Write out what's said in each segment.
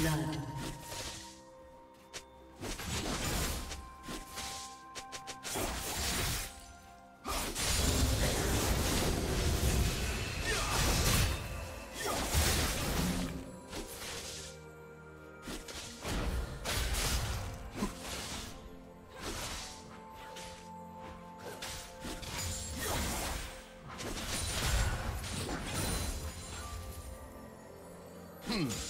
blood. Hmm.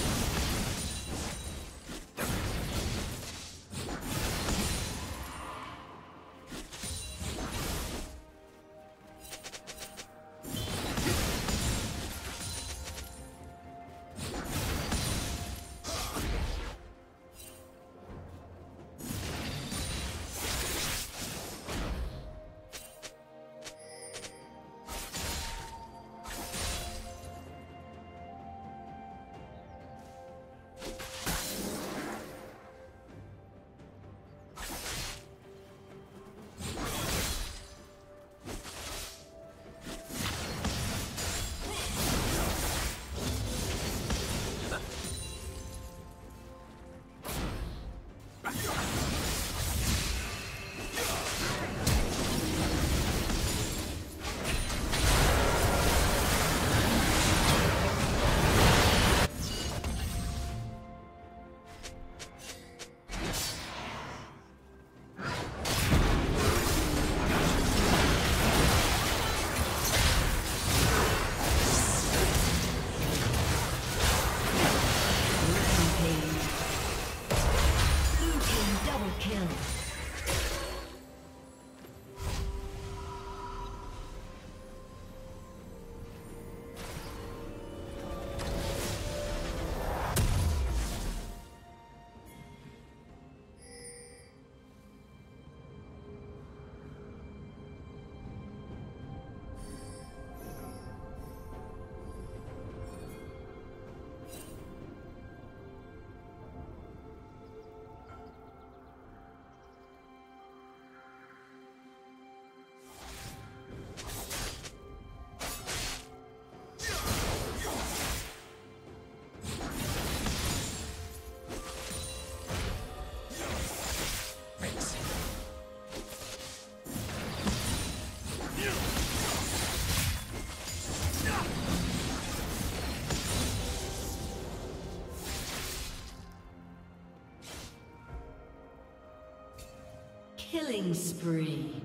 Killing spree.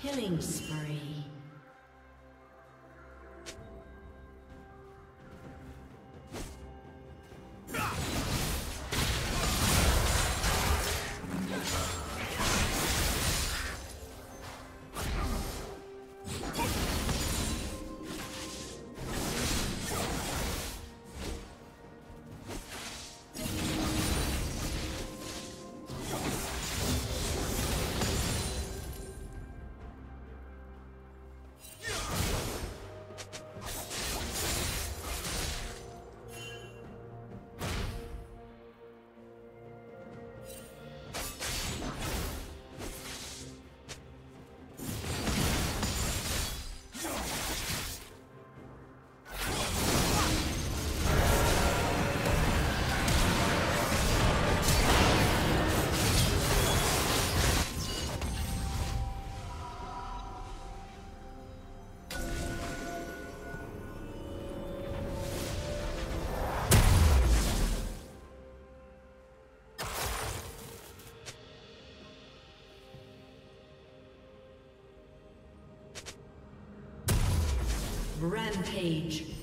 Killing spree. Rampage.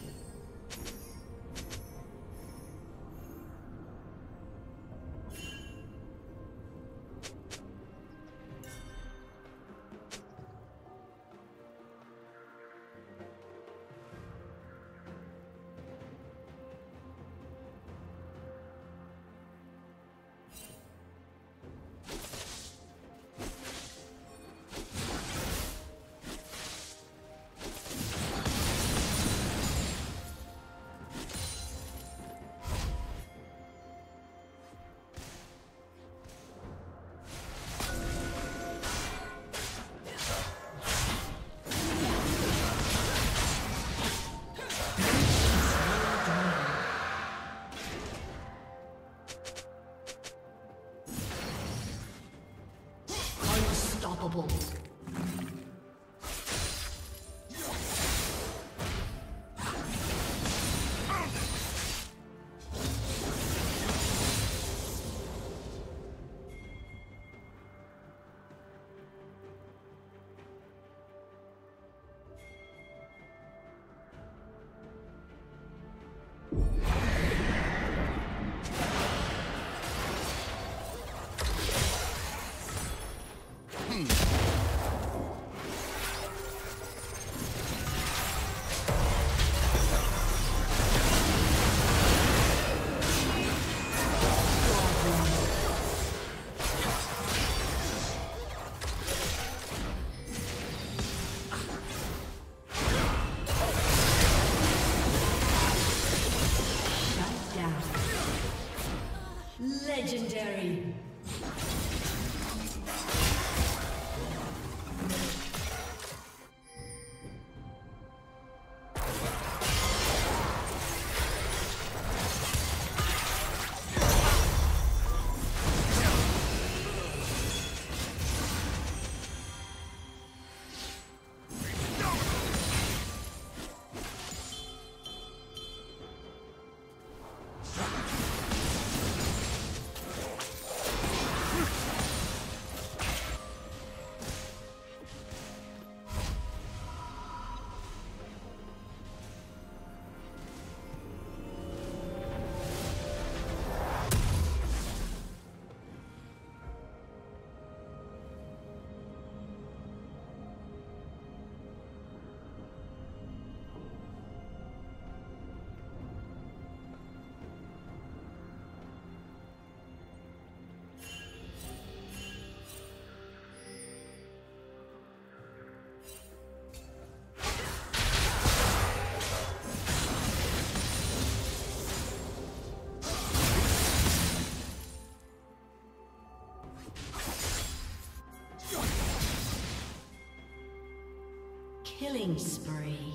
Killing spree.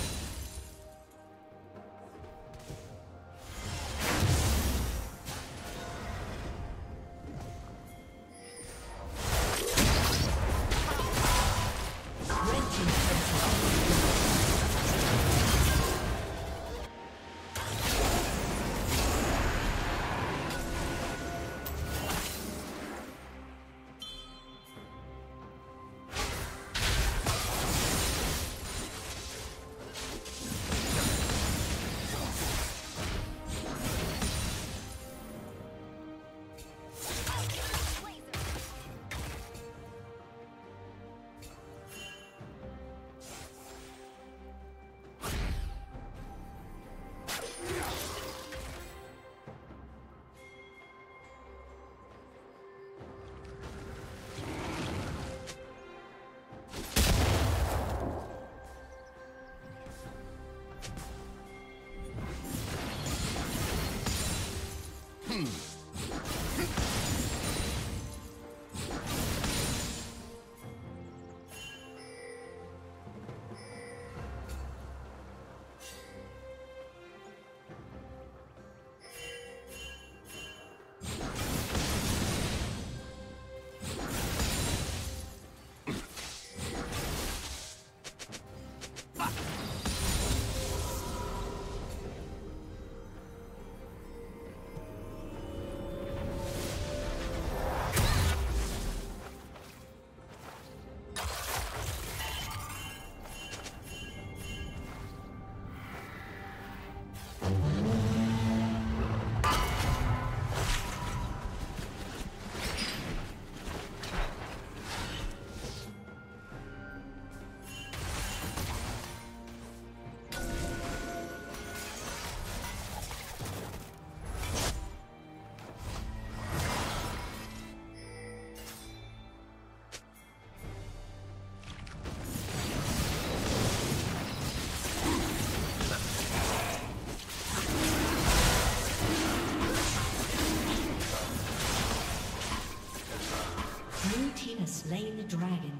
Slain the dragon.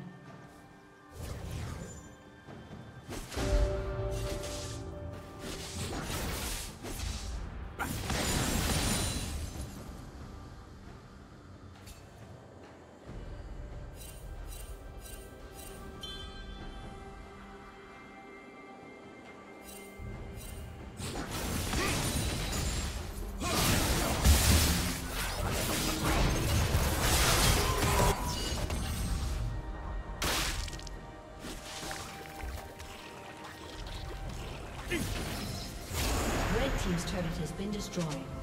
Been destroyed.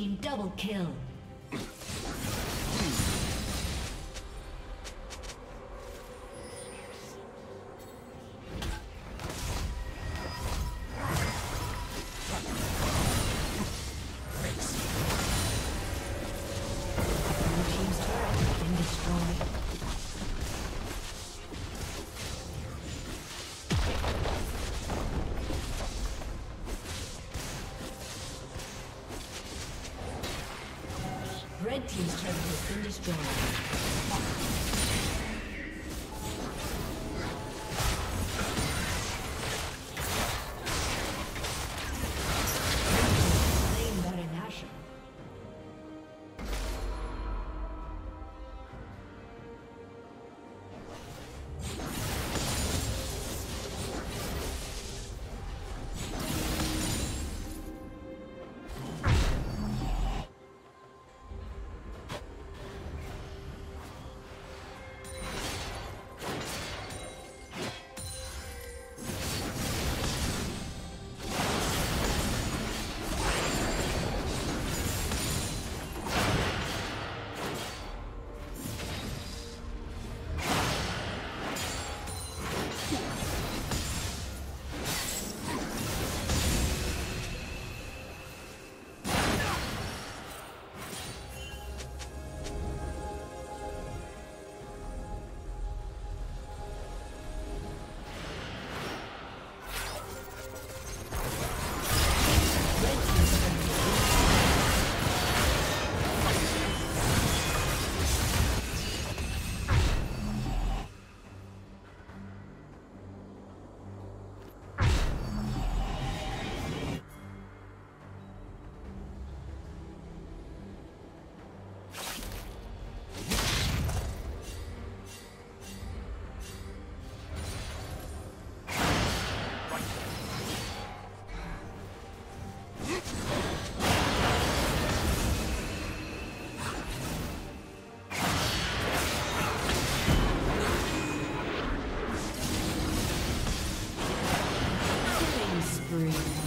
Team double kill. spree.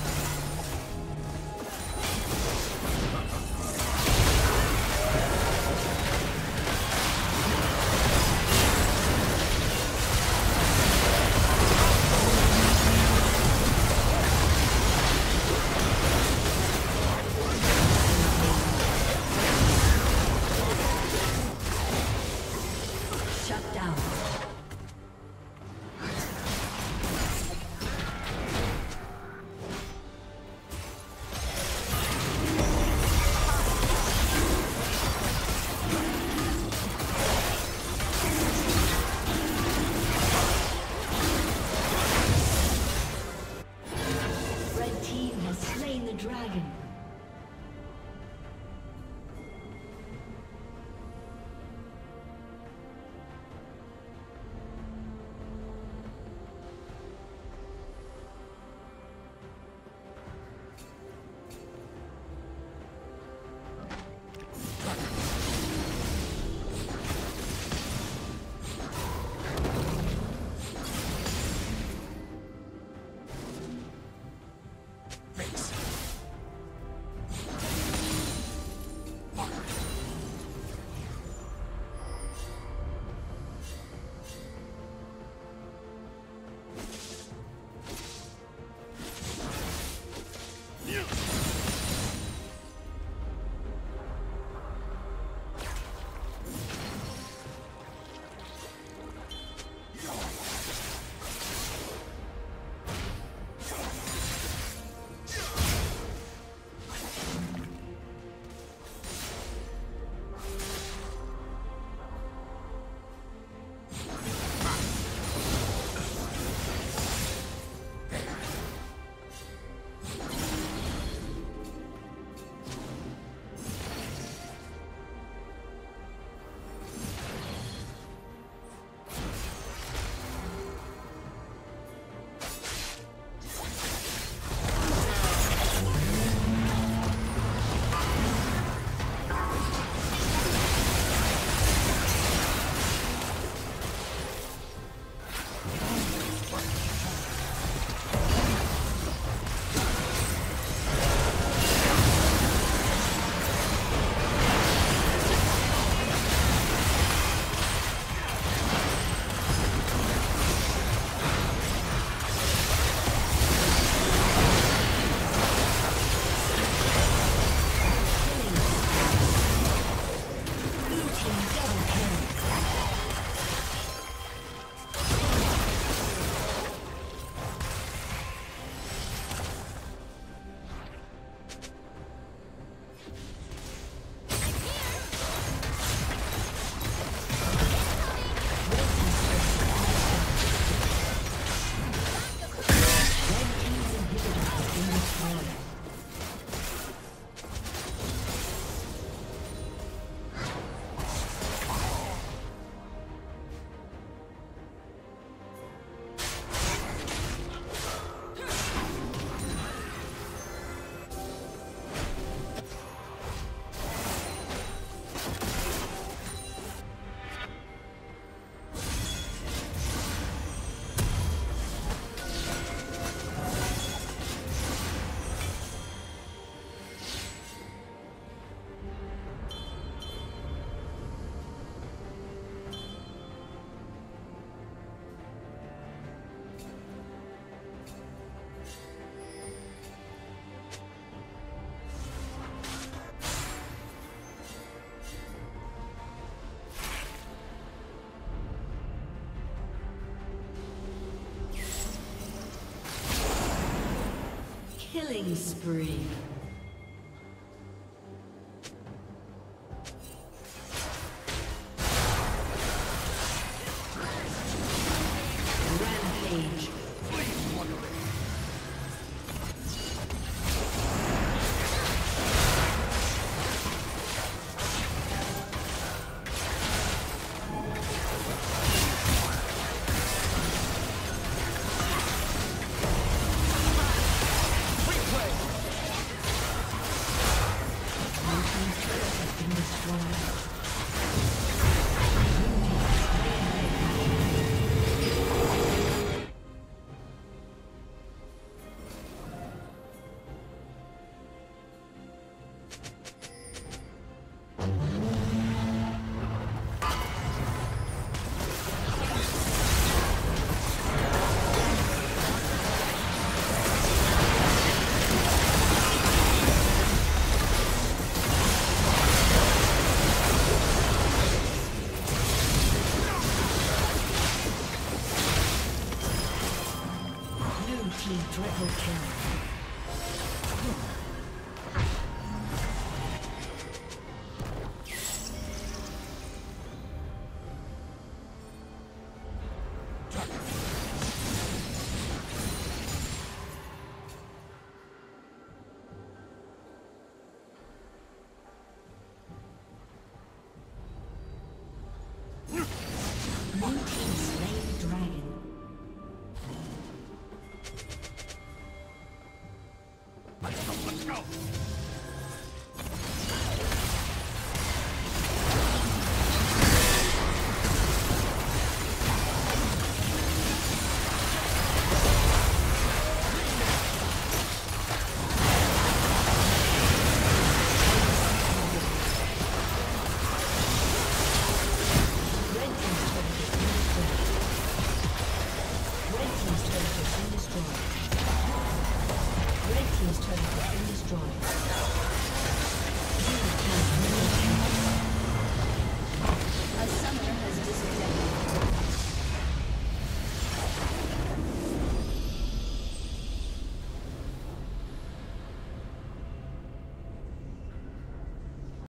Killing spree. Destroyed.